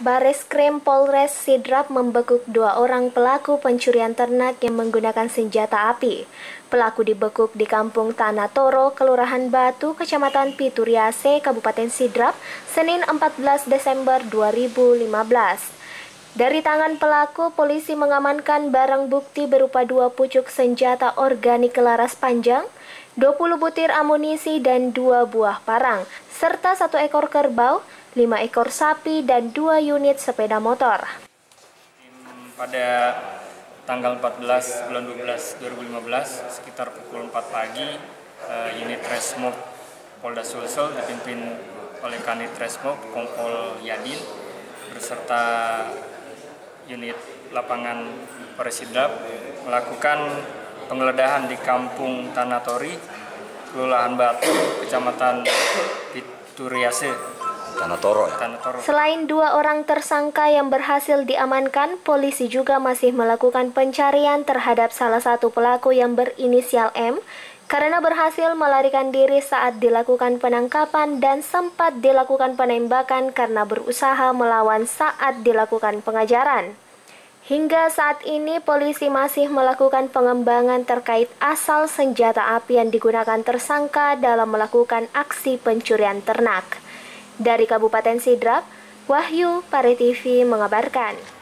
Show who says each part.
Speaker 1: Baris Krim Polres Sidrap membekuk dua orang pelaku pencurian ternak yang menggunakan senjata api. Pelaku dibekuk di Kampung Tanah Toro, Kelurahan Batu, Kecamatan Pituriase, Kabupaten Sidrap, Senin 14 Desember 2015. Dari tangan pelaku, polisi mengamankan barang bukti berupa dua pucuk senjata organik laras panjang, 20 butir amunisi dan dua buah parang, serta satu ekor kerbau, 5 ekor sapi, dan 2 unit sepeda motor.
Speaker 2: Pada tanggal 14 bulan 12 2015 sekitar pukul 4 pagi uh, unit Resmob Polda Sulsel dipimpin oleh Kanit Resmob Kompol Yadin beserta unit lapangan Polresidap melakukan penggeledahan di Kampung Tanatori, Kelurahan Batu, Kecamatan Pituriase,
Speaker 3: Tanah Toro ya.
Speaker 2: Tanah Toro.
Speaker 1: Selain dua orang tersangka yang berhasil diamankan, polisi juga masih melakukan pencarian terhadap salah satu pelaku yang berinisial M karena berhasil melarikan diri saat dilakukan penangkapan dan sempat dilakukan penembakan karena berusaha melawan saat dilakukan pengajaran. Hingga saat ini polisi masih melakukan pengembangan terkait asal senjata api yang digunakan tersangka dalam melakukan aksi pencurian ternak. Dari Kabupaten Sidrap, Wahyu Pare TV mengabarkan.